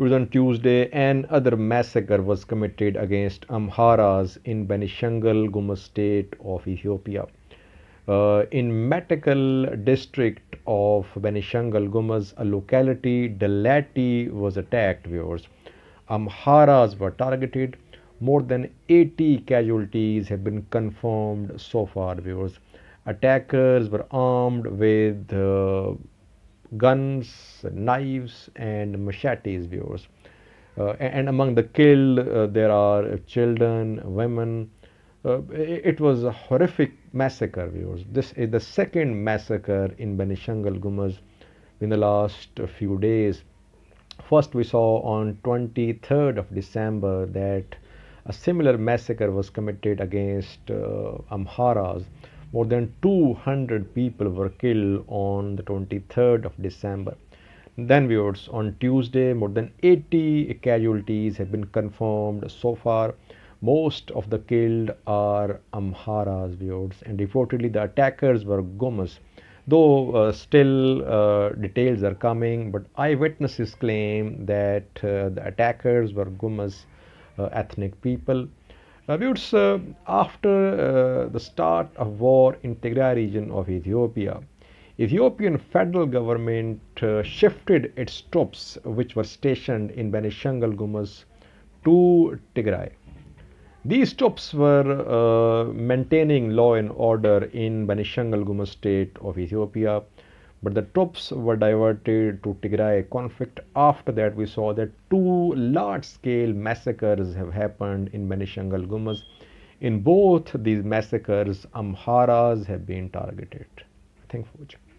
news on Tuesday, and other massacre was committed against Amharas in Benishangul Gumuz state of Ethiopia. Uh, in Metekel district of Benishangul Gumuz, a locality, Daleti, was attacked, viewers. Amharas were targeted. More than 80 casualties have been confirmed so far, viewers. Attackers were armed with uh, guns, knives, and machetes, viewers. Uh, and among the killed, uh, there are children, women. Uh, it was a horrific massacre, viewers. This is the second massacre in Benishangul Gumuz in the last few days. First, we saw on 23rd of December that a similar massacre was committed against uh, Amharas more than 200 people were killed on the 23rd of December. Then viewers, on Tuesday, more than 80 casualties have been confirmed so far. Most of the killed are Amharas viewers and reportedly the attackers were Gumuz. Though uh, still uh, details are coming, but eyewitnesses claim that uh, the attackers were Gumuz uh, ethnic people. Uh, viewers, uh, after uh, the start of war in Tigray region of Ethiopia, Ethiopian federal government uh, shifted its troops which were stationed in Benishangul Gumuz to Tigray. These troops were uh, maintaining law and order in Benishangul Gumuz state of Ethiopia but the troops were diverted to Tigray conflict. After that, we saw that two large-scale massacres have happened in Benishangul Gumuz. In both these massacres, Amharas have been targeted. Thank you for watching.